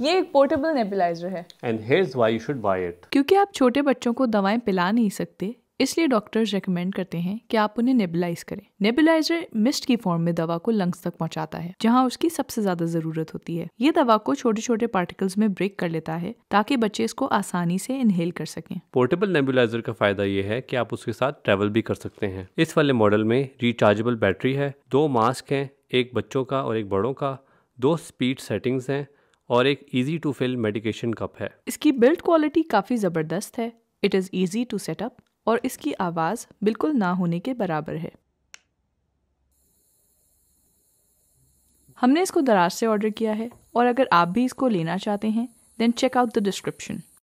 ये एक portable nebuliser है। And here's why you should buy it. क्योंकि आप छोटे बच्चों को दवाएँ पिला नहीं सकते इसलिए डॉक्टर्स रेकमेंड करते हैं कि आप उन्हें नेबुलाइज करें। नेबुलाइजर मिस्ट की फॉर्म में दवा को लंग्स तक पहुंचाता है जहाँ उसकी सबसे ज़्यादा ज़रूरत होती है। ये दवा को छोटे छोटे पार्टिकल्स में ब्रेक कर लेता है ताकि बच्चे इसको आसानी से इनहेल कर सकें। पोर्टेबल नेबुलाइजर का फ़ायदा ये है कि आप उसके साथ ट्रेवल भी कर सकते हैं। इस वाले मॉडल में रिचार्जेबल बैटरी है दो मास्क है एक बच्चों का और एक बड़ों का दो स्पीड सेटिंग्स हैं और एक easy to fill medication cup है। इसकी बिल्ड क्वालिटी काफ़ी ज़बरदस्त है। It is easy to setup और इसकी आवाज़ बिल्कुल ना होने के बराबर है। हमने इसको दराज से ऑर्डर किया है और अगर आप भी इसको लेना चाहते हैं then check out the description